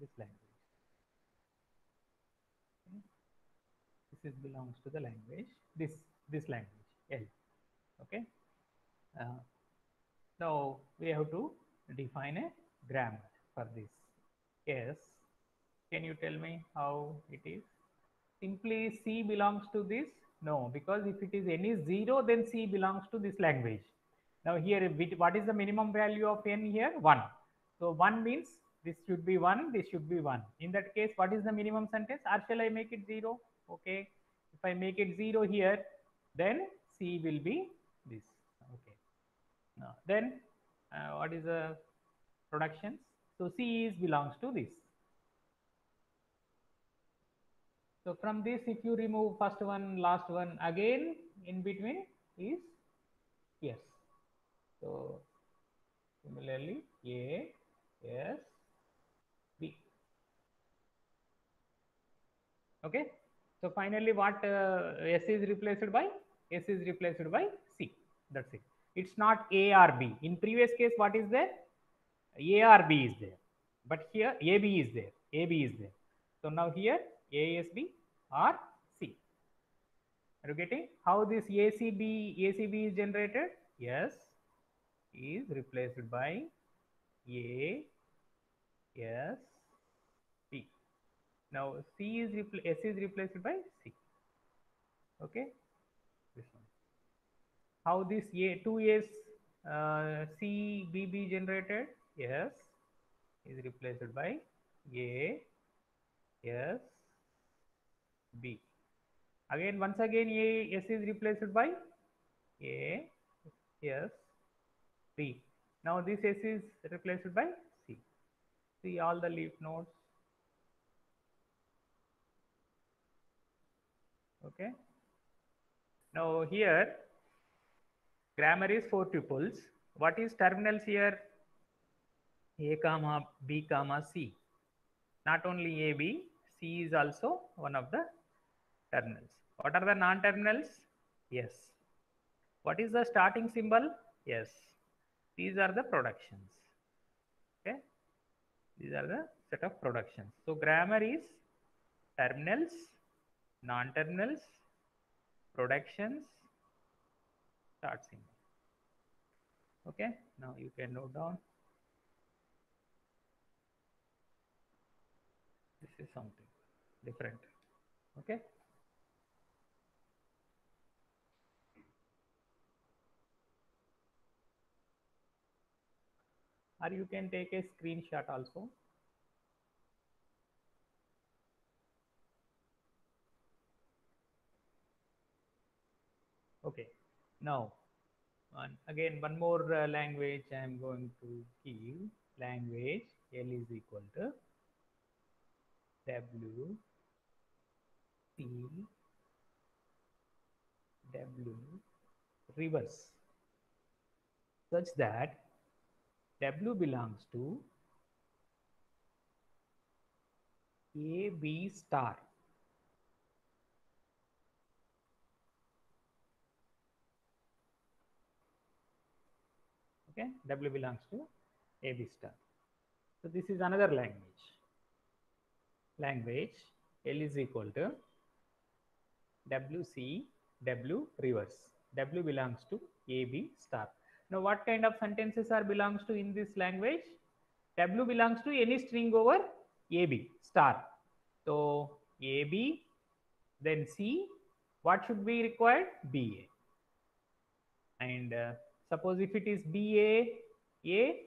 this language. Okay. This is belongs to the language. This this language L. Okay. Uh, now we have to define a grammar for this. Yes. Can you tell me how it is? Simply C belongs to this? No, because if it is any zero, then C belongs to this language. Now here, what is the minimum value of n here? 1. So 1 means this should be 1, this should be 1. In that case, what is the minimum sentence? Or shall I make it 0? Okay. If I make it 0 here, then C will be this. Okay. Now, then uh, what is the productions? So C is belongs to this. So from this, if you remove first one, last one, again in between is yes. So similarly, A, S, B. Okay. So finally, what uh, S is replaced by? S is replaced by C. That's it. It's not A or B. In previous case, what is there? A or B is there. But here AB is there. AB is there. So now here ASB or C. Are you getting how this ACB ACB is generated? Yes, is replaced by A S B. Now C is S is replaced by C. Okay, this one. How this A two A's uh, C B B generated? Yes, is replaced by A S B. Again, once again, A S is replaced by A S B. Now this S is replaced by C. See all the leaf nodes. Okay. Now here, grammar is four tuples. What is terminals here? A comma B comma C. Not only A B, C is also one of the terminals. What are the non-terminals? Yes. What is the starting symbol? Yes. These are the productions. Okay. These are the set of productions. So grammar is terminals, non-terminals, productions, start symbol. Okay. Now you can note down. This is something different. Okay. or you can take a screenshot also. Okay, now one, again one more uh, language I am going to give. Language L is equal to W C W reverse. Such that W belongs to A B star. Okay, W belongs to A B star. So this is another language. Language L is equal to W C W reverse. W belongs to A B star. Now, what kind of sentences are belongs to in this language? W belongs to any string over AB star. So, AB, then C, what should be required? BA. And uh, suppose if it is BA, A,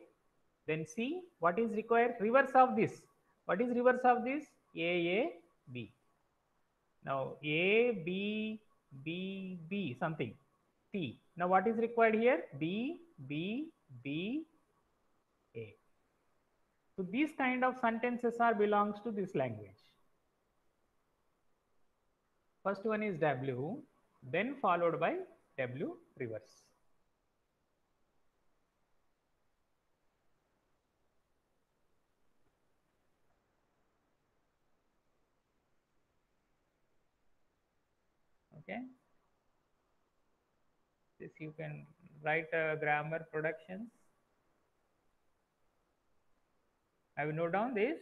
then C, what is required? Reverse of this. What is reverse of this? A, A, B. Now, A, B, B, B, something. T. Now what is required here? B, B, B, A. So these kind of sentences are belongs to this language. First one is W, then followed by W reverse. Okay this you can write a grammar productions. I will note down this.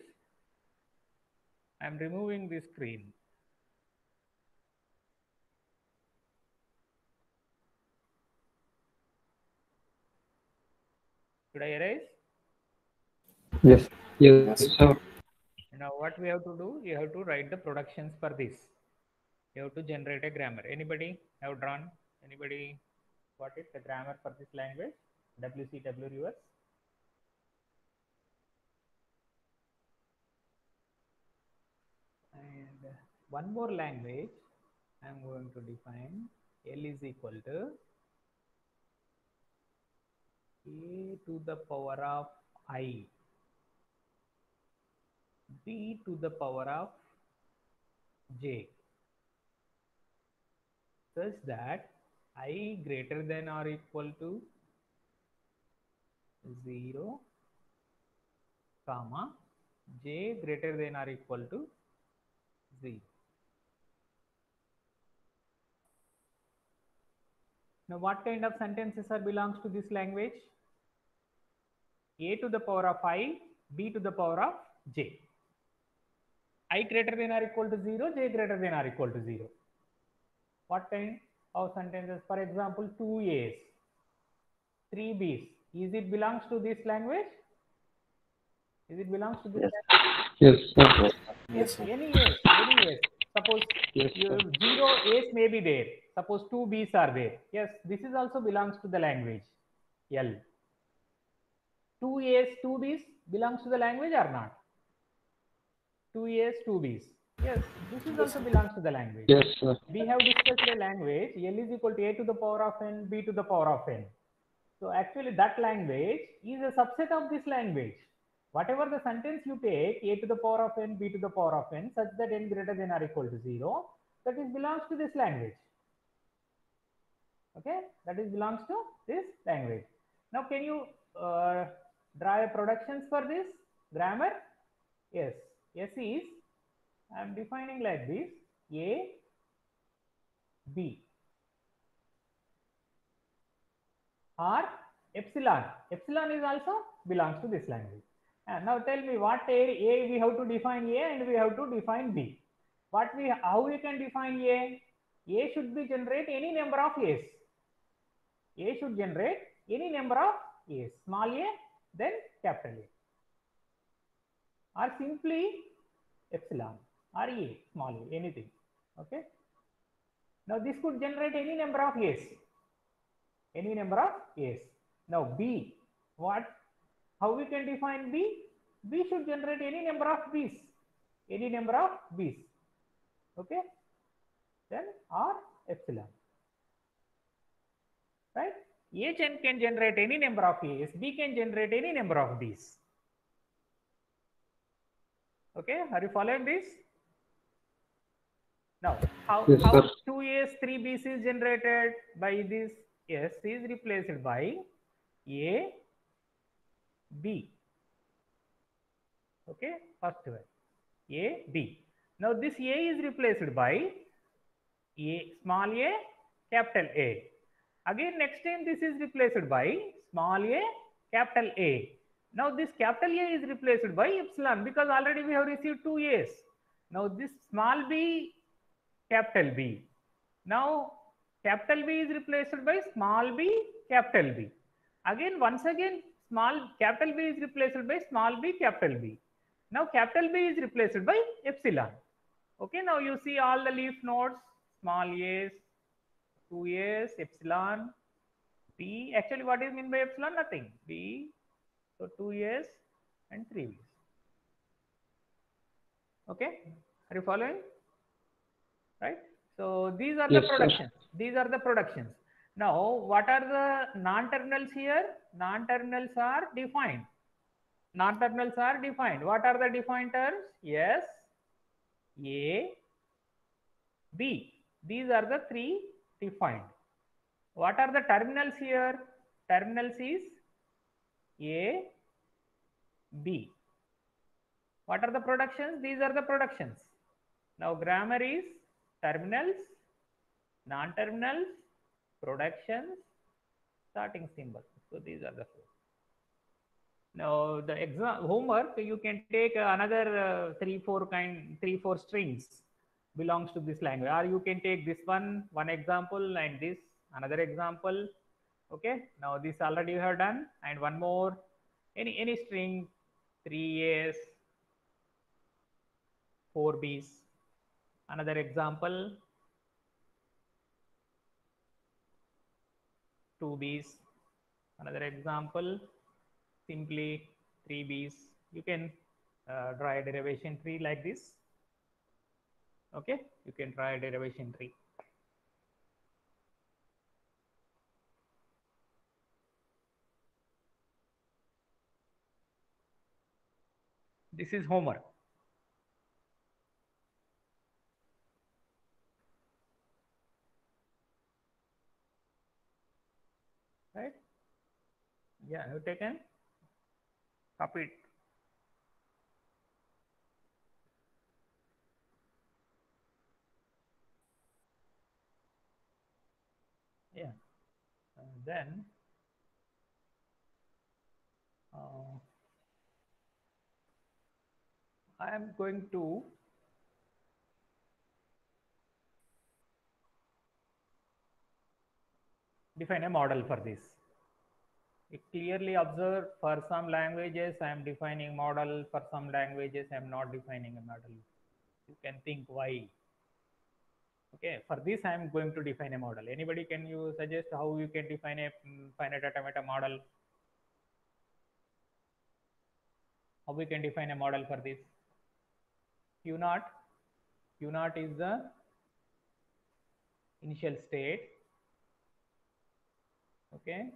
I am removing the screen. Should I erase? Yes. Yes, sir. Now what we have to do, you have to write the productions for this. You have to generate a grammar. Anybody have drawn? Anybody got it? The grammar for this language? WCW reverse? And one more language I am going to define L is equal to A to the power of I b to the power of j such that i greater than or equal to 0 comma j greater than or equal to 0 now what kind of sentences are belongs to this language? A to the power of i b to the power of j. I greater than or equal to 0, j greater than or equal to 0. What kind of sentences? For example, 2 A's, 3 B's. Is it belongs to this language? Is it belongs to this Yes. language? Yes, sir. Yes, any A's, any A's. Suppose Yes, you, sir. 0 A's may be there. Suppose 2 B's are there. Yes, this is also belongs to the language. L. 2 A's, 2 B's belongs to the language or not? 2 A's, 2 B's. Yes, this is also belongs to the language. Yes, sir. We have discussed the language, L is equal to A to the power of n, B to the power of n. So actually that language is a subset of this language. Whatever the sentence you take, A to the power of n, B to the power of n, such that n greater than or equal to 0, that is belongs to this language. Okay, that is belongs to this language. Now can you uh, draw a productions for this grammar? Yes, S is, I am defining like this, A, B, or epsilon. Epsilon is also belongs to this language. And now tell me what A, A we have to define A and we have to define B. What we, how we can define A? A should be generate any number of A's. A should generate any number of A's, small a, then capital A. Or simply epsilon or A, small a, anything. Okay. Now this could generate any number of A's. Any number of A's. Now B, what? How we can define B? B should generate any number of B's. Any number of B's. Okay. Then r epsilon. Right? A can generate any number of A's. B can generate any number of B's. Okay. Are you following this? Now, how, Yes, how sir. 2 A's, 3 B's is generated by this S is replaced by A, B. Okay, first one. A, B. Now this A is replaced by A, small a, capital A. Again, next time this is replaced by small a, capital A. Now this capital A is replaced by epsilon because already we have received two A's. Now this small b, capital B. Now capital B is replaced by small b, capital B. Again, once again, small capital B is replaced by small b, capital B. Now capital B is replaced by epsilon. Okay, now you see all the leaf nodes, small a's, 2a's, epsilon, b. Actually, what is mean by epsilon? Nothing. b, so 2a's and 3b's. Okay, are you following? Right. So these are Yes, the sir. productions. These are the productions. Now, what are the non-terminals here? Non-terminals are defined. Non-terminals are defined. What are the defined terms? Yes, A, B. These are the three defined. What are the terminals here? Terminals is A, B. What are the productions? These are the productions. Now grammar is terminals, non-terminals, productions, starting symbol. So these are the four. Now the exam homework you can take another uh, three four kind three four strings belongs to this language. Or you can take this one one example and this another example. Okay? Now this already you have done. And one more. Any any string 3a's 4b's another example. 2b's another example. Simply 3b's you can uh, draw a derivation tree like this. Okay? You can try a derivation tree. This is homework right yeah you taken? Copy it. Yeah. Uh, then uh, I am going to define a model for this. Clearly observe for some languages I am defining model, for some languages I am not defining a model. You can think why. Okay, for this I am going to define a model. Anybody can you suggest how you can define a mm, finite automata model? How we can define a model for this? Q naught. Q naught is the initial state. Okay.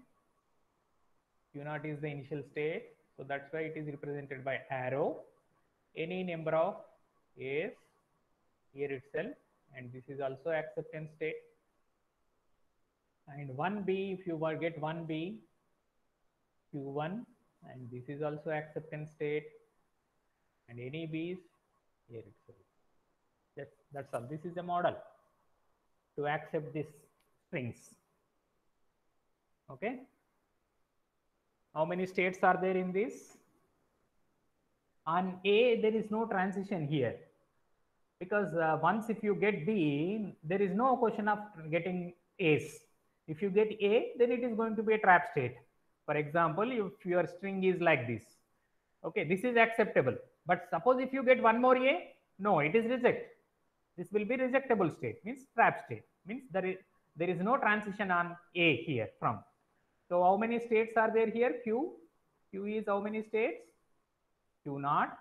Q naught is the initial state. So that's why it is represented by arrow. Any number of A's here itself. And this is also acceptance state. And 1B, if you get 1B, Q1, and this is also acceptance state. And any B's here itself. That's, that's all. This is a model to accept these strings. Okay. How many states are there in this? On A, there is no transition here because uh, once if you get B, there is no question of getting A's. If you get A, then it is going to be a trap state. For example, if your string is like this, okay, this is acceptable. But suppose if you get one more A, no, it is reject. This will be rejectable state, means trap state, means there is, there is no transition on A here from. So how many states are there here? Q. Q is how many states? Q naught,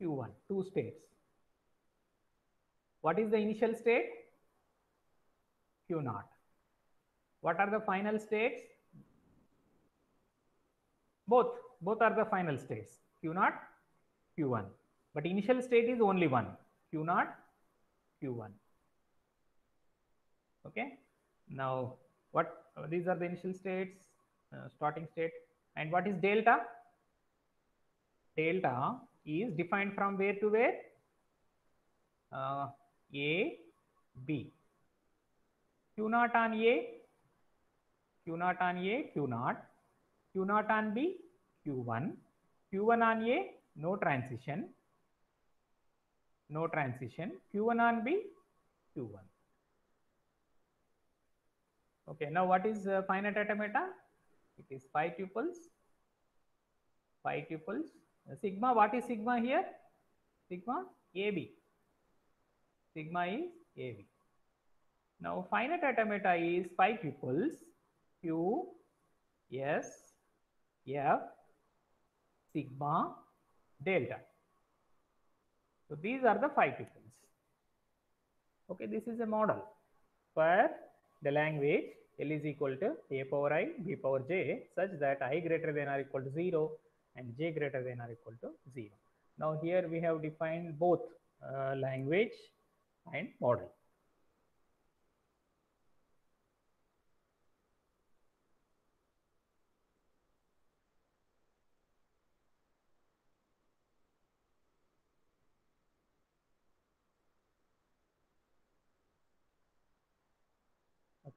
Q1, two states. What is the initial state? Q naught. What are the final states? Both, both are the final states. Q naught, Q1. But initial state is only one. Q naught, Q1. Okay. Now, what uh, these are the initial states, uh, starting state. And what is delta? Delta is defined from where to where? Uh, A, B. Q naught on A, Q naught on A, Q naught, Q naught on B, Q1, Q1 on A, no transition, no transition, Q1 on B, Q1. Okay, now what is uh, finite automata? It is five tuples, five tuples. Uh, sigma, what is sigma here? Sigma AB. Sigma is AB. Now finite automata is five tuples Q, S, F, sigma, delta. So these are the five tuples. Okay, this is a model for the language L is equal to A power I, B power J such that I greater than or equal to 0 and J greater than or equal to 0. Now here we have defined both uh, language and model.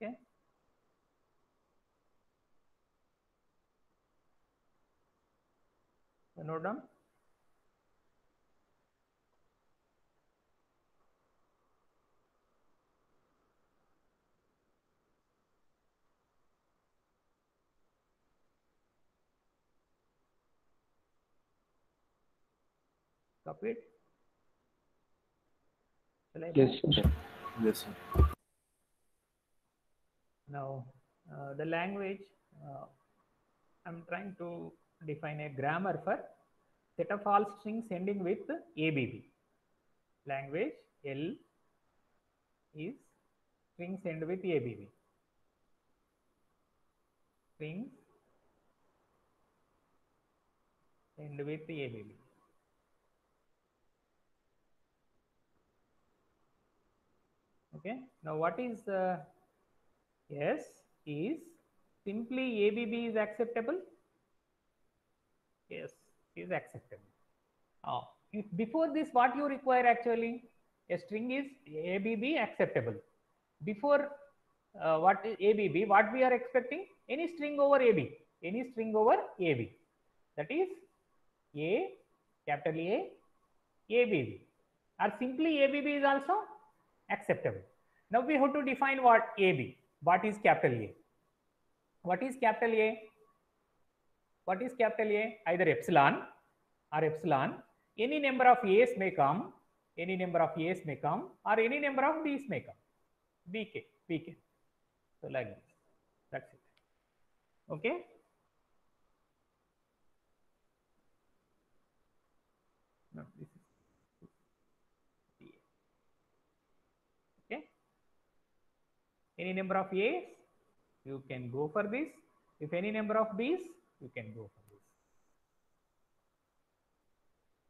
Okay. note down. Copied. Shall I Yes, sir. Yes, sir. Now, uh, the language, uh, I'm trying to define a grammar for set of all strings ending with ABB. Language L is strings end with ABB. Strings end with ABB. Okay. Now, what is uh, Yes, is simply ABB is acceptable? Yes, is acceptable. Oh, if before this, what you require actually? A string is ABB acceptable. Before uh, what is ABB, what we are expecting? Any string over AB, any string over AB. That is A, capital A, ABB. Or simply ABB is also acceptable. Now we have to define what AB. What is capital A? What is capital A? What is capital A? Either epsilon or epsilon. Any number of A's may come, any number of A's may come, or any number of B's may come. BK, BK. So like this. That's it. Okay. Any number of A's, you can go for this. If any number of B's, you can go for this.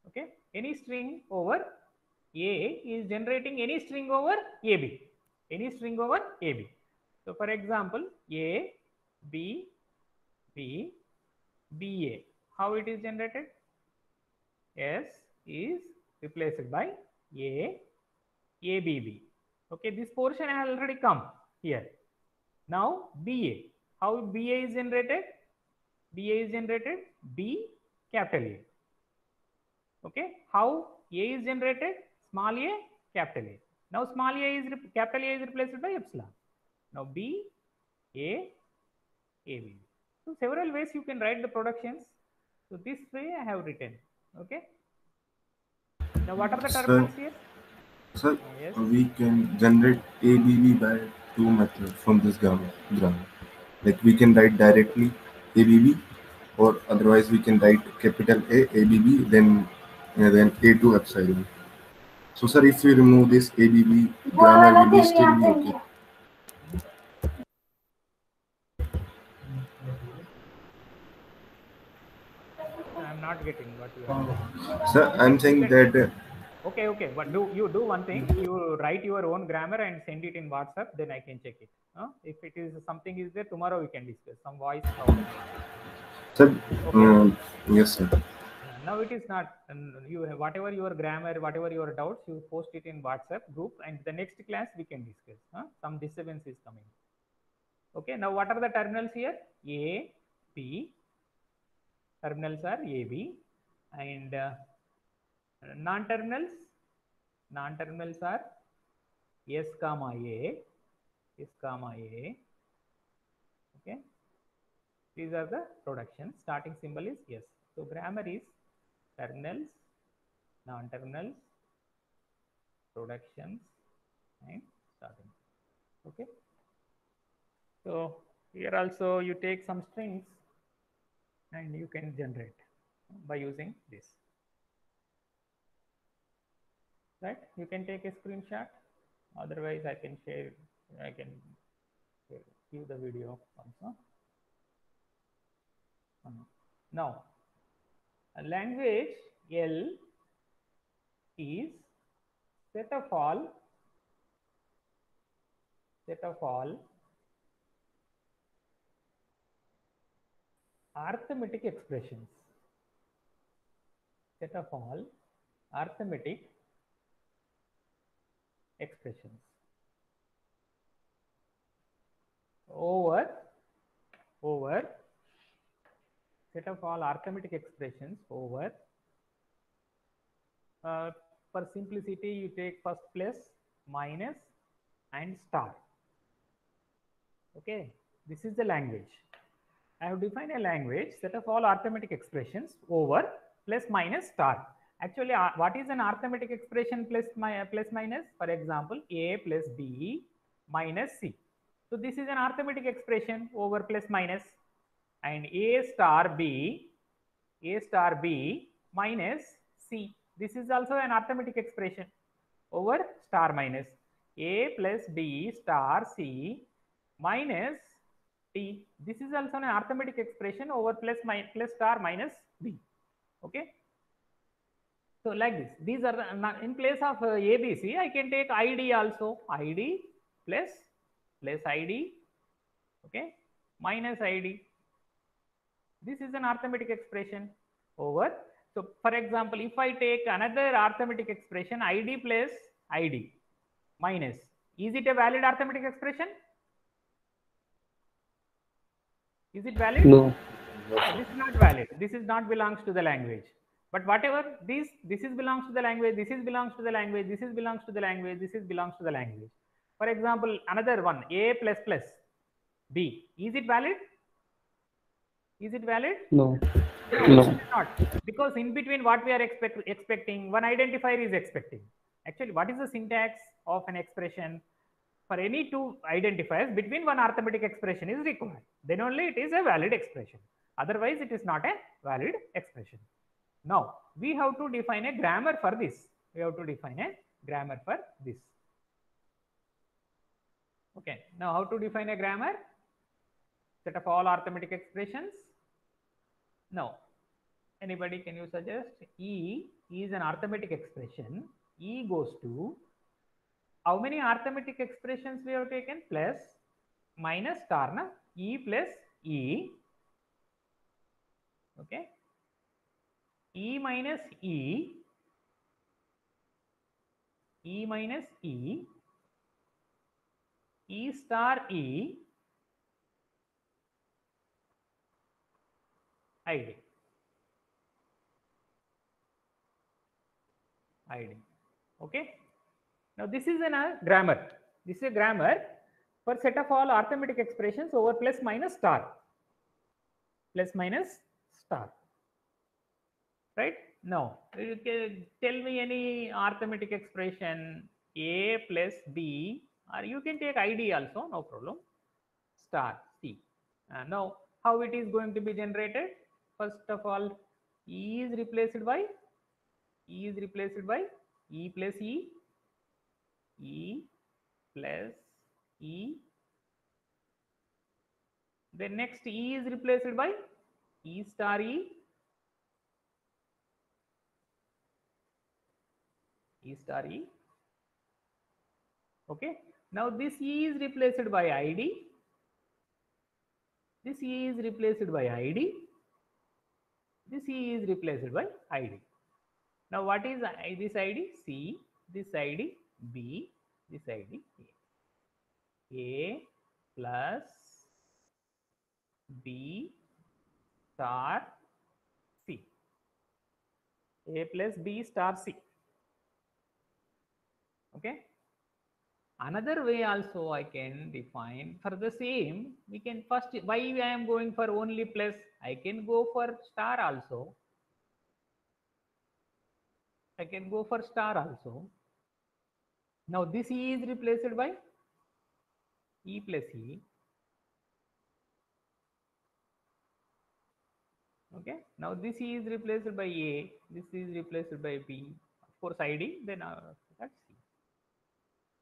Okay, any string over A is generating any string over AB, any string over AB. So, for example, A, B, B, BA. How it is generated? S is replaced by A, ABB. Okay, this portion has already come here. Now BA, how BA is generated? BA is generated B capital A. Okay, how A is generated? Small a, capital A. Now small a is capital A is replaced by epsilon. Now B, A, A, B. So several ways you can write the productions. So this way I have written. Okay. Now what are the Sir. terminals here? Sir, Yes. we can generate ABB by two methods from this grammar. grammar. Like we can write directly ABB, or otherwise we can write capital A ABB, then uh, then A2 epsilon. So, sir, if we remove this ABB, grammar will be still be okay. I'm not getting what you are saying. Sir, I'm saying that. uh, Okay, okay. But do you do one thing? You write your own grammar and send it in WhatsApp. Then I can check it. Huh? If it is something is there tomorrow, we can discuss some voice. Sir, Okay. um, yes, sir. now it is not. You have- whatever your grammar, whatever your doubts, you post it in WhatsApp group, and the next class we can discuss. Huh? Some disturbance is coming. Okay. Now what are the terminals here? A, B. Terminals are A, B, and uh, non-terminals. Non-terminals are S comma A, S comma A. Okay. These are the productions. Starting symbol is s So grammar is terminals, non-terminals, productions, and starting. Okay. So here also you take some strings and you can generate by using this. Right? You can take a screenshot. Otherwise, I can share. I can give the video also. Now, a language L is set of all set of all arithmetic expressions set of all arithmetic expressions. Over over set of all arithmetic expressions over uh, for simplicity you take first plus minus and star. Okay this is the language. I have defined a language set of all arithmetic expressions over plus minus star actually uh, what is an arithmetic expression plus my plus minus for example a plus b minus c so this is an arithmetic expression over plus minus and a star b a star b minus c this is also an arithmetic expression over star minus a plus b star c minus d. This is also an arithmetic expression over plus minus plus star minus b. Okay. So like this, these are in place of uh, ABC, I can take ID also. ID plus plus ID, okay, minus ID. This is an arithmetic expression over. So for example, if I take another arithmetic expression, ID plus ID minus, is it a valid arithmetic expression? Is it valid? No. This is not valid. This is not belongs to the language. But whatever this, this is belongs to the language. This is belongs to the language. This is belongs to the language. This is belongs to the language. For example, another one, A plus plus B. Is it valid? Is it valid? No. No, No. it is not. Because in between what we are expect, expecting, one identifier is expecting. Actually, what is the syntax of an expression? For any two identifiers, between one arithmetic expression is required. Then only it is a valid expression. Otherwise, it is not a valid expression. Now, we have to define a grammar for this. We have to define a grammar for this. Okay. Now, how to define a grammar? Set of all arithmetic expressions. Now, Anybody can you suggest? E is an arithmetic expression. E goes to how many arithmetic expressions we have taken? Plus, minus star na? E plus E. Okay. E minus E. E minus E. E star E. ID. ID. Okay. Now this is an a grammar. This is a grammar for set of all arithmetic expressions over plus minus star. Plus minus star. Right? Now, you can tell me any arithmetic expression A plus B or you can take ID also, no problem. Star C. Uh, now, how it is going to be generated? First of all, E is replaced by E is replaced by E plus E, E plus E. Then next E is replaced by E star E, E star E. Okay. Now this E is replaced by ID. This E is replaced by ID. This E is replaced by ID. Now what is this ID? C, this ID B, this ID A. A plus B star C. A plus B star C. Okay. Another way also I can define for the same, we can first, why I am going for only plus, I can go for star also. I can go for star also. Now this E is replaced by E plus E. Okay. Now this E is replaced by A. This is replaced by B. Of course ID. Then uh.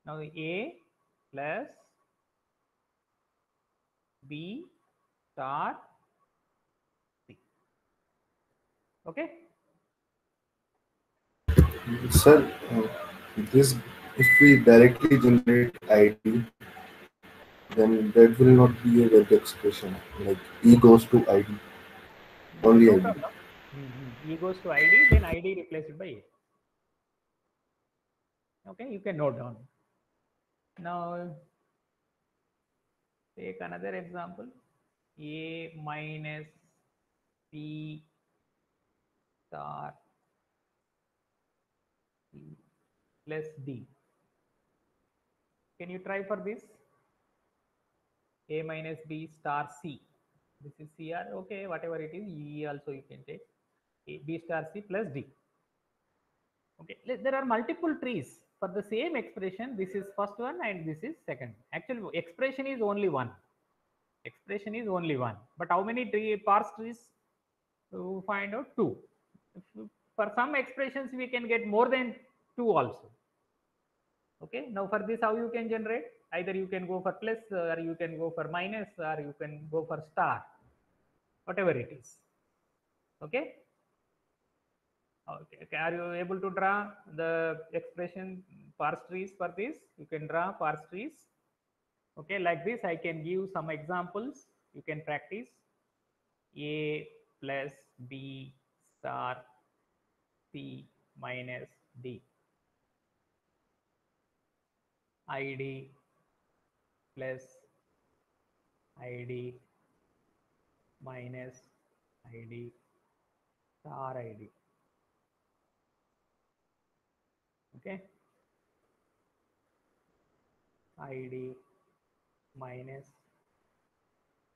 Now A plus B star C. Okay. Sir, this if we directly generate ID, then that will not be a web expression. Like E goes to ID. Only ID. problem. Mhm. E goes to ID, then ID replaced by A. Okay, you can note down. Now, take another example. A minus P star P plus D. Can you try for this? A minus B star C. This is CR. Okay, whatever it is, E also you can take. A, B star C plus D. Okay, there are multiple trees for the same expression. This is first one and this is second. Actually, expression is only one. Expression is only one. But how many tree parse trees? To find out two. For some expressions, we can get more than two also. Okay. Now for this, how you can generate? Either you can go for plus, or you can go for minus, or you can go for star. Whatever it is. Okay. Okay. okay. Are you able to draw the expression parse trees for this? You can draw parse trees. Okay, like this, I can give some examples. You can practice. A plus B star C minus D. ID plus ID minus ID star ID. Okay. ID minus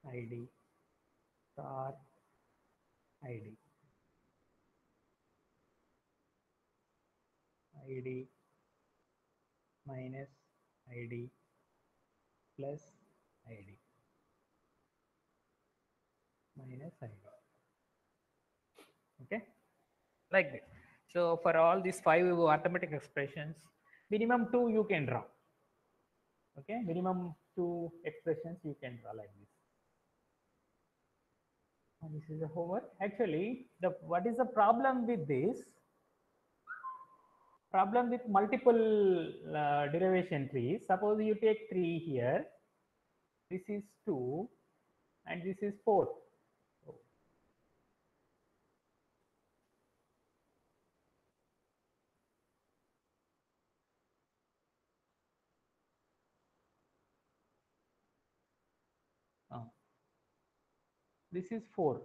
ID star ID. ID minus ID plus ID minus ID. Okay, like this. So for all these five arithmetic expressions, minimum two you can draw. Okay, minimum two expressions you can draw like this. And this is a homework. Actually, the what is the problem with this? Problem with multiple uh, derivation trees. Suppose you take three here. This is two, and this is four. Uh, this is 4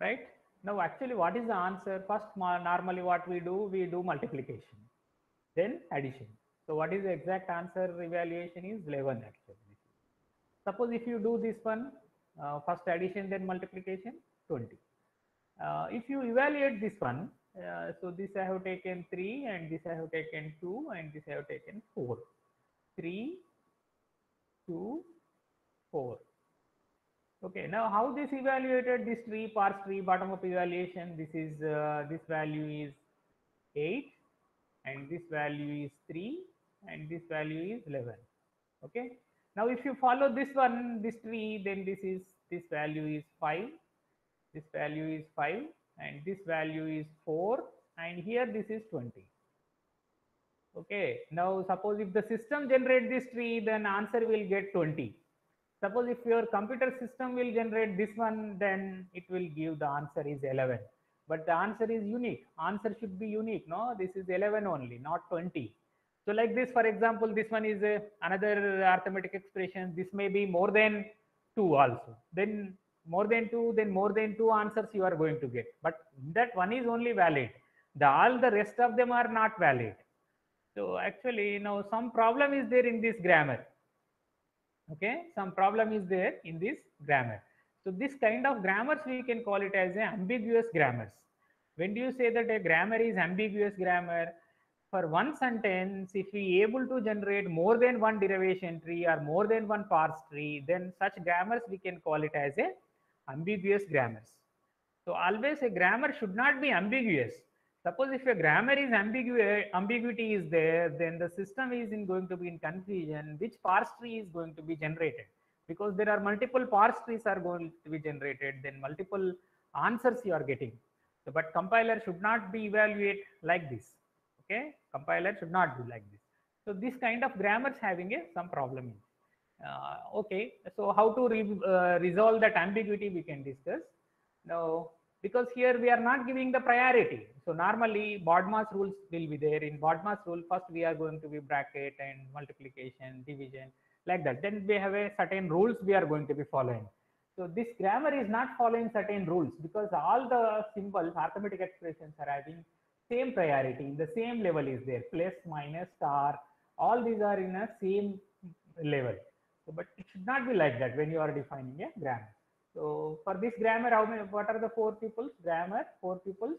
right? Now actually what is the answer? First normally what we do we do multiplication then addition. So what is the exact answer? Evaluation is 11 actually. Suppose if you do this one uh, first addition then multiplication 20 uh, if you evaluate this one uh, so this i have taken 3 and this i have taken 2 and this i have taken 4 3 2 4 okay now how this evaluated this tree parse tree bottom up evaluation this is uh, this value is 8 and this value is 3 and this value is 11 okay now if you follow this one this tree then this is this value is 5 this value is 5 and this value is 4 and here this is 20 okay now suppose if the system generate this tree then answer will get 20 suppose if your computer system will generate this one then it will give the answer is 11 but the answer is unique. Answer should be unique no? This is 11 only not 20 so like this for example this one is a, another arithmetic expression. This may be more than 2 also. Then more than 2 then more than 2 answers you are going to get. But that one is only valid. The all the rest of them are not valid. So actually now some problem is there in this grammar okay some problem is there in this grammar. So this kind of grammars we can call it as a ambiguous grammars. When do you say that a grammar is ambiguous grammar? For one sentence if we able to generate more than one derivation tree or more than one parse tree then such grammars we can call it as a ambiguous grammars. So always a grammar should not be ambiguous suppose if a grammar is ambiguous ambiguity is there then the system is in going to be in confusion. Which parse tree is going to be generated? Because there are multiple parse trees are going to be generated then multiple answers you are getting. So, but compiler should not be evaluate like this okay? Compiler should not do like this. So this kind of grammars having a some problem uh, okay so how to re uh, resolve that ambiguity we can discuss. Now because here we are not giving the priority. So normally BODMAS rules will be there. In BODMAS rule, first we are going to be bracket and multiplication, division, like that. Then we have a certain rules we are going to be following. So this grammar is not following certain rules because all the symbols, arithmetic expressions are having same priority. in The same level is there, plus, minus, star. All these are in a same level. So, but it should not be like that when you are defining a grammar. So for this grammar, how many? What are the four tuples? Grammar, four tuples.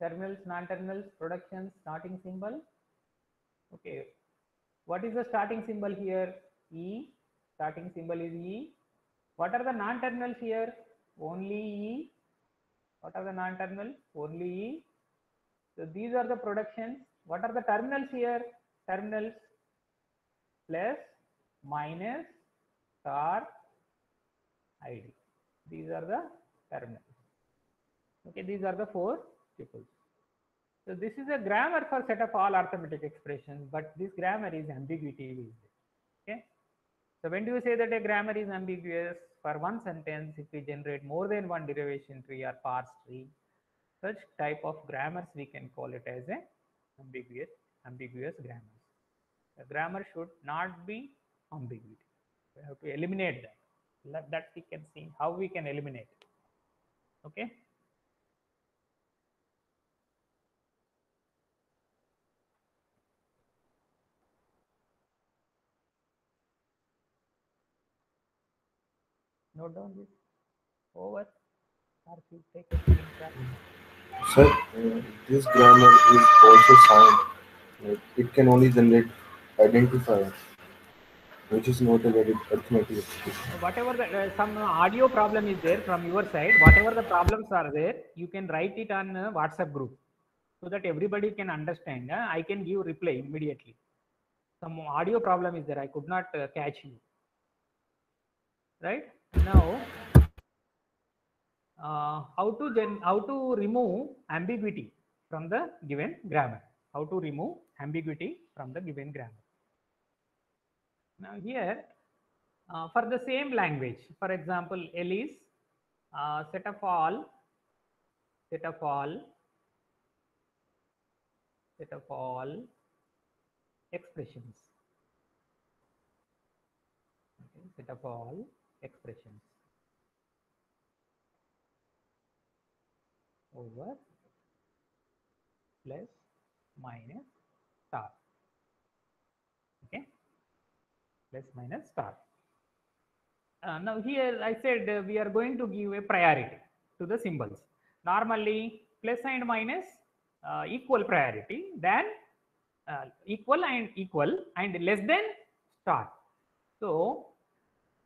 Terminals, non-terminals, productions, starting symbol. Okay. What is the starting symbol here? E. Starting symbol is E. What are the non-terminals here? Only E. What are the non-terminals? Only E. So these are the productions. What are the terminals here? Terminals plus, minus, star, ID. These are the terminals. Okay, these are the four tuples. So this is a grammar for set of all arithmetic expressions, but this grammar is ambiguity. Okay. So when do you say that a grammar is ambiguous? For one sentence, if we generate more than one derivation tree or parse tree, such type of grammars we can call it as a ambiguous ambiguous grammar. The grammar should not be ambiguity. We have to eliminate that. That, that we can see how we can eliminate. Okay. Note down this. Over. Or if you take screenshot. Sir, uh, this grammar is also sound. It can only generate identifiers, which is not a very arithmetic whatever the uh, some audio problem is there from your side whatever the problems are there you can write it on uh, whatsapp group so that everybody can understand uh, i can give reply immediately. Some audio problem is there i could not uh, catch you. Right? Now uh, how to gen how to remove ambiguity from the given grammar? How to remove ambiguity from the given grammar now here uh, for the same language. For example, is uh, set of all, set of all, set of all expressions. Okay, set of all expressions over plus minus star. Okay, plus minus star. Uh, now here I said uh, we are going to give a priority to the symbols. Normally plus and minus uh, equal priority then uh, equal and equal and less than star. So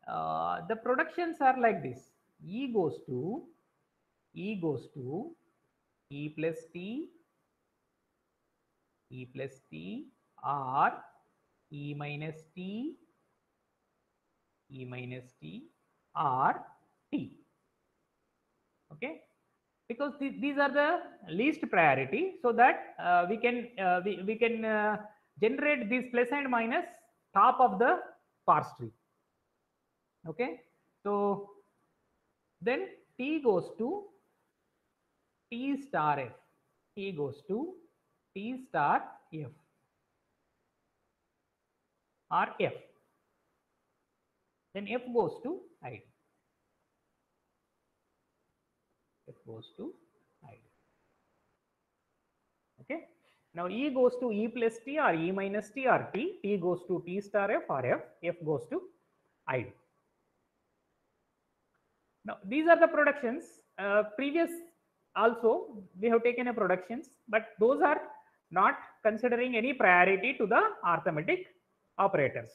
uh, the productions are like this. E goes to E goes to E plus T E plus T or E minus T E minus T or T. Okay, because th these are the least priority, so that uh, we can uh, we, we can uh, generate these plus and minus top of the parse tree. Okay, so then T goes to T star F. T goes to T star F or F then f goes to id f goes to id okay? Now e goes to e plus t or e minus t or t. T goes to t star f or f. F goes to id now these are the productions. Uh, previous also we have taken a productions but those are not considering any priority to the arithmetic operators.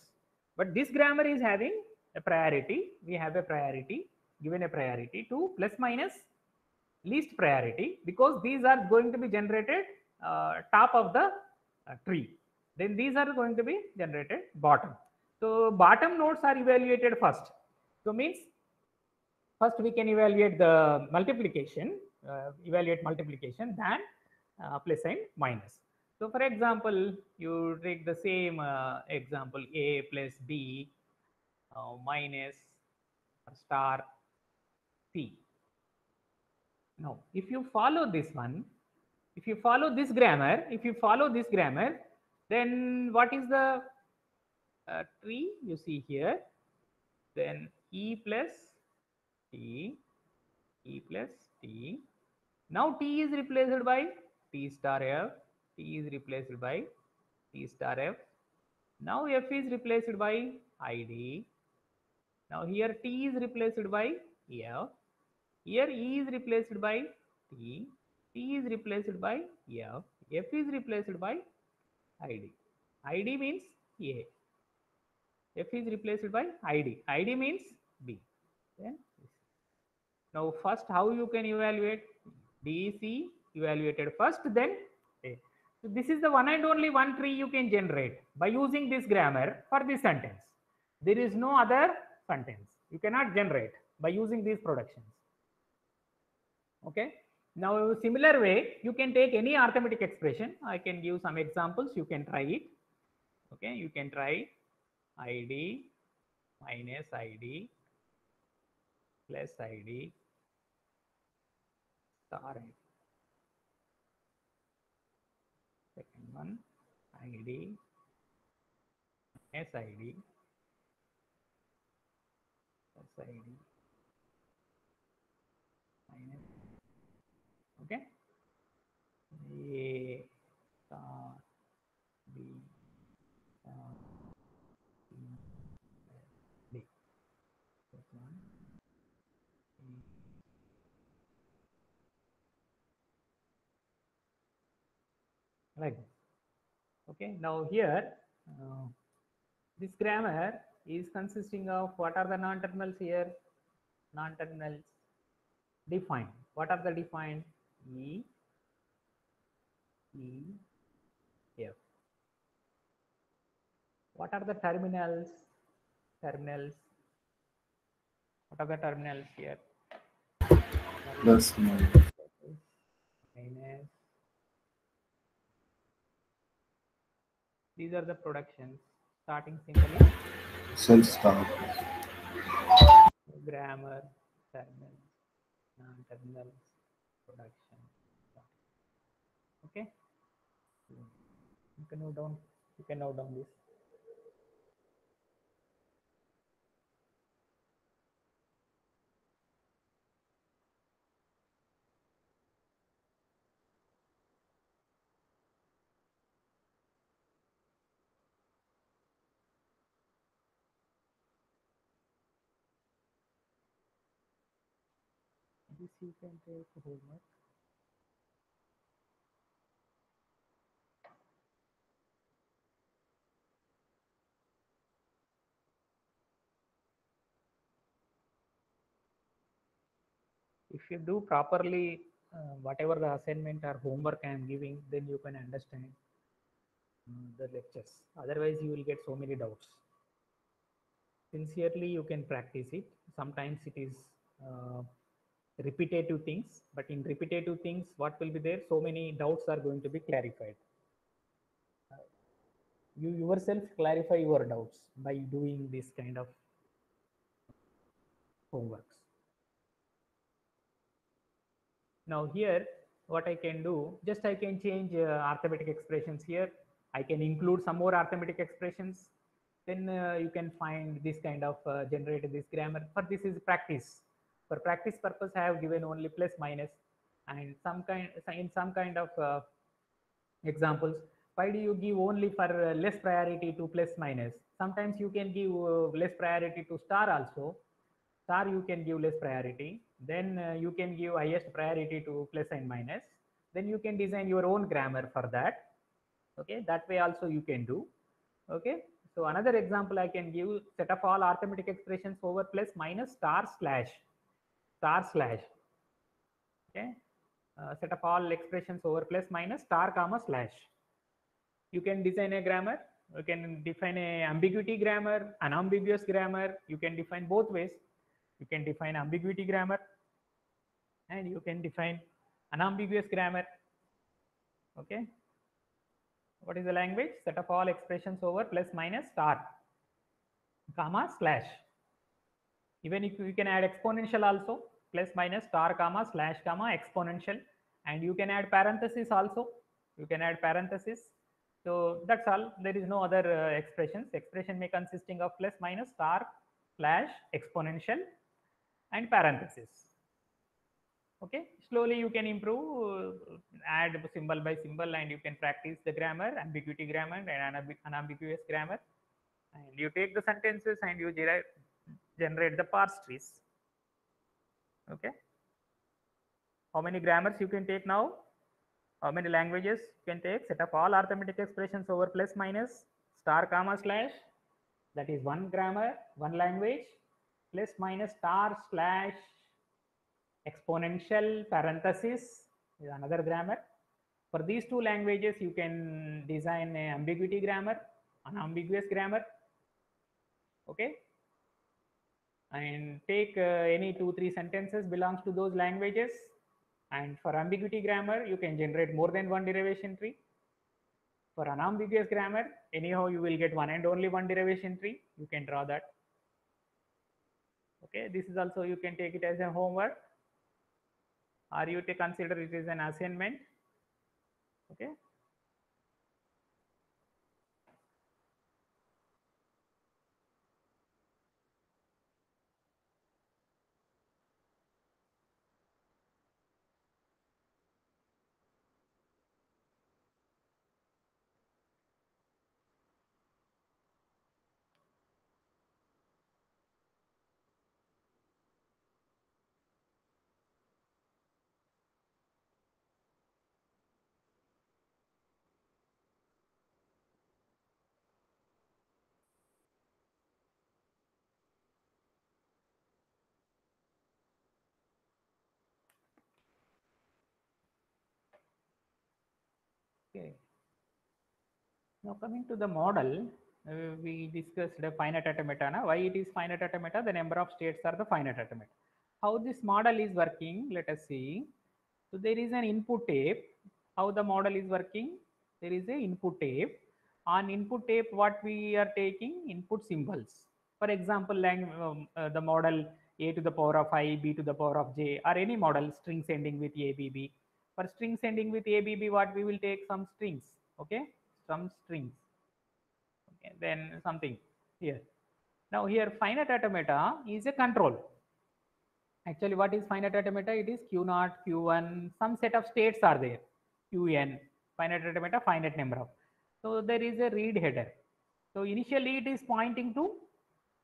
But this grammar is having a priority we have a priority given a priority to plus minus least priority because these are going to be generated uh, top of the uh, tree. Then these are going to be generated bottom. So bottom nodes are evaluated first. So means first we can evaluate the multiplication uh, evaluate multiplication than uh, plus and minus. So for example you take the same uh, example a plus b uh, minus star c. Now, if you follow this one, if you follow this grammar, if you follow this grammar, then what is the uh, tree you see here? Then e plus t, e plus t. Now t is replaced by t star f, t is replaced by t star f. Now f is replaced by id. Now here t is replaced by f. Here e is replaced by t, t is replaced by f, f is replaced by id. id means a. f is replaced by id. id means b. Then now first how you can evaluate dc evaluated first then a. So this is the one and only one tree you can generate by using this grammar for this sentence. There is no other sentence. You cannot generate by using these productions. Okay. Now similar way you can take any arithmetic expression. I can give some examples. You can try it. Okay. You can try id minus id plus id star id. Second one id minus id id okay a star b star one like this. Okay, now here uh, this grammar is consisting of what are the non-terminals here? Non-terminals defined. What are the defined? E, E, F. What are the terminals? Terminals. What are the terminals here? Plus minus. minus. These are the productions starting simply Self start. grammar, terminals, non-terminals, production. Okay. You can note down. You can note down this. You can take homework. If you do properly uh, whatever the assignment or homework I am giving, then you can understand uh, the lectures. Otherwise, you will get so many doubts. Sincerely, you can practice it. Sometimes it is uh, repetitive things, but in repetitive things, what will be there? So many doubts are going to be clarified. You yourself clarify your doubts by doing this kind of homeworks. Now here, what I can do, just I can change uh, arithmetic expressions here. I can include some more arithmetic expressions. Then uh, you can find this kind of uh, generate this grammar. For this is practice. For practice purpose, I have given only plus minus. And some kind in some kind of uh, examples. Why do you give only for uh, less priority to plus minus? Sometimes you can give uh, less priority to star also. Star you can give less priority. Then uh, you can give highest priority to plus and minus. Then you can design your own grammar for that. Okay that way also you can do. Okay so another example i can give set of all arithmetic expressions over plus minus star slash star slash. Okay? Uh, set of all expressions over plus minus star comma slash. You can design a grammar. You can define a ambiguity grammar unambiguous grammar. You can define both ways. You can define ambiguity grammar and you can define unambiguous grammar. Okay? What is the language? Set of all expressions over plus minus star comma slash. Even if you can add exponential also plus minus star comma slash comma exponential. And you can add parenthesis also. You can add parenthesis so that's all. There is no other uh, expressions. Expression may consisting of plus minus star slash exponential and parenthesis okay? Slowly you can improve uh, add symbol by symbol and you can practice the grammar ambiguity grammar and unambi- unambiguous grammar. And you take the sentences and you generate the parse trees okay. How many grammars you can take now? How many languages you can take? Set up all arithmetic expressions over plus minus star comma slash. That is one grammar one language. Plus minus star slash exponential parenthesis is another grammar. For these two languages you can design ambiguity grammar unambiguous grammar. Okay and take uh, any two three sentences belongs to those languages. And for ambiguity grammar you can generate more than one derivation tree. For unambiguous grammar anyhow you will get one and only one derivation tree. You can draw that. Okay this is also you can take it as a homework. Or you to consider it as an assignment? Okay Okay. Now coming to the model, uh, we discussed the finite automata. na? Why it is finite automata? The number of states are the finite automata. How this model is working? Let us see. So there is an input tape. How the model is working? There is a input tape. On input tape, what we are taking? Input symbols. For example, lang- um, uh, the model a to the power of i, b to the power of j, or any model strings ending with a, b, b for strings ending with ABB, what we will take some strings, okay, some strings, okay, then something here. Now here finite automata is a control. Actually, what is finite automata? It is Q naught, Q1, some set of states are there, Qn, finite automata, finite number of. So there is a read header. So initially it is pointing to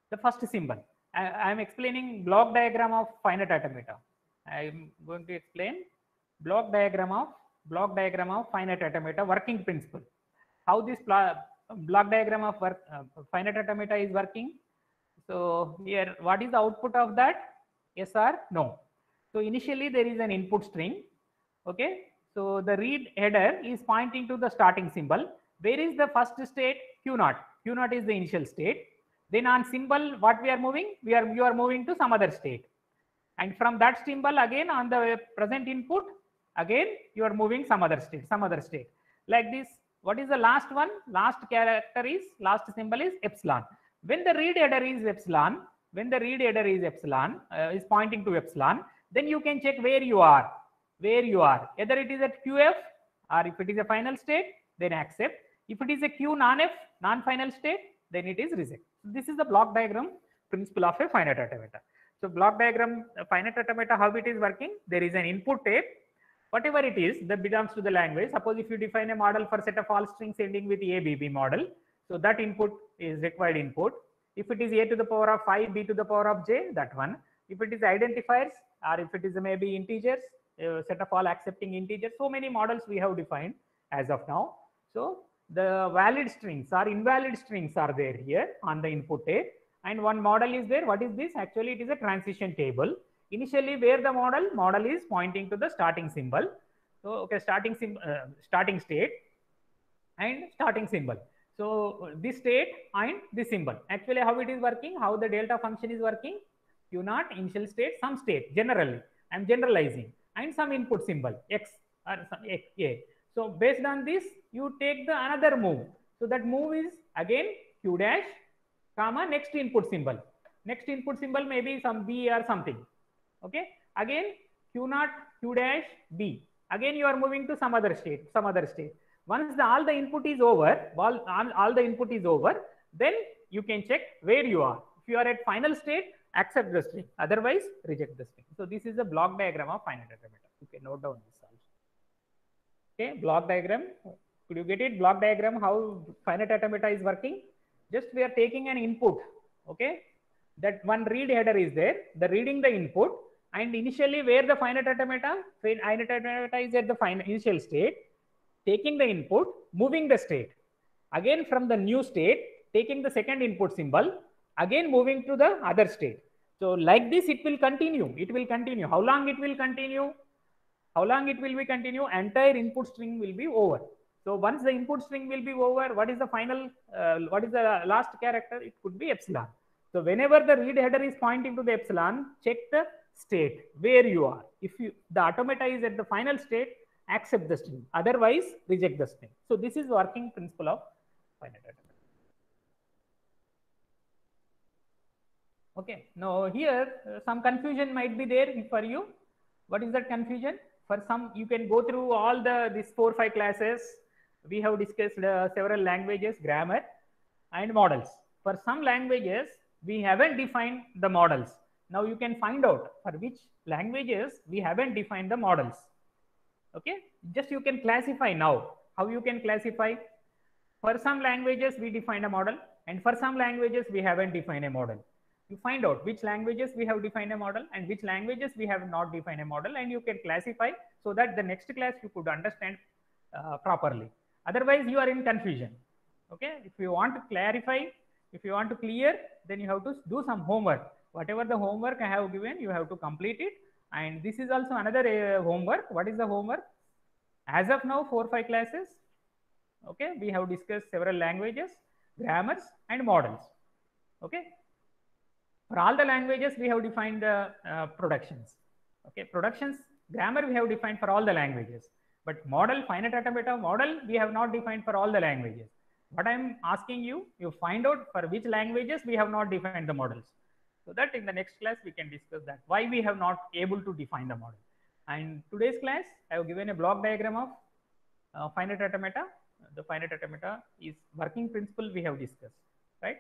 the first symbol. I am explaining block diagram of finite automata. I am going to explain block diagram of block diagram of finite automata working principle. How this block diagram of work, uh, finite automata is working? So here what is the output of that? Yes or no? So initially there is an input string okay? So the read header is pointing to the starting symbol. Where is the first state? Q naught. Q naught is the initial state. Then on symbol what we are moving? We are you are moving to some other state. And from that symbol again on the present input again you are moving some other state some other state. Like this what is the last one? Last character is last symbol is epsilon. When the read header is epsilon when the read header is epsilon uh, is pointing to epsilon then you can check where you are where you are. Either it is at qf or if it is a final state then accept. If it is a q non-f non-final state then it is reject. This is the block diagram principle of a finite automata. So block diagram uh, finite automata how it is working? There is an input tape whatever it is that belongs to the language. Suppose if you define a model for set of all strings ending with a b b model so that input is required input. If it is a to the power of 5 b to the power of j that one. If it is identifiers or if it is maybe integers set of all accepting integers so many models we have defined as of now. So the valid strings or invalid strings are there here on the input tape and one model is there. What is this? Actually it is a transition table initially where the model? Model is pointing to the starting symbol. So okay starting sim uh, starting state and starting symbol. So this state and this symbol. Actually how it is working? How the delta function is working? Q naught initial state some state generally. I'm generalizing. And some input symbol x or some x, a. So based on this you take the another move. So that move is again q dash comma next input symbol. Next input symbol may be some b or something okay again q naught q dash b again you are moving to some other state some other state once the, all the input is over all, all, the input is over then you can check where you are if you are at final state, accept the string. Otherwise, reject the string. So this is a block diagram of finite automata. You can note down this. Okay, block diagram. Could you get it? Block diagram, how finite automata is working? Just we are taking an input. Okay, that one read header is there. The reading the input and initially where the finite automata, finite automata is at the final initial state, taking the input, moving the state. Again from the new state, taking the second input symbol, again moving to the other state. So like this, it will continue. It will continue. How long it will continue? How long it will be continue? Entire input string will be over. So once the input string will be over, what is the final, uh, what is the last character? It could be epsilon. So whenever the read header is pointing to the epsilon, check the state where you are. If you the automata is at the final state, accept the string. Otherwise, reject the string. So this is working principle of finite automata. Okay. Now here uh, some confusion might be there for you. What is that confusion? For some, you can go through all the these four five classes. We have discussed uh, several languages, grammar, and models. For some languages, we haven't defined the models. Now you can find out for which languages we haven't defined the models. Okay, just you can classify now. How you can classify? For some languages we define a model, and for some languages we haven't defined a model. You find out which languages we have defined a model and which languages we have not defined a model, and you can classify so that the next class you could understand uh, properly. Otherwise, you are in confusion. Okay, if you want to clarify, if you want to clear, then you have to do some homework whatever the homework I have given, you have to complete it. And this is also another uh, homework. What is the homework? As of now, four, five classes. Okay, we have discussed several languages, grammars, and models. Okay, for all the languages, we have defined the uh, productions. Okay, productions, grammar we have defined for all the languages. But model, finite automata model, we have not defined for all the languages. What I am asking you, you find out for which languages we have not defined the models so that in the next class we can discuss that why we have not able to define the model. And today's class i have given a block diagram of uh, finite automata. The finite automata is working principle we have discussed right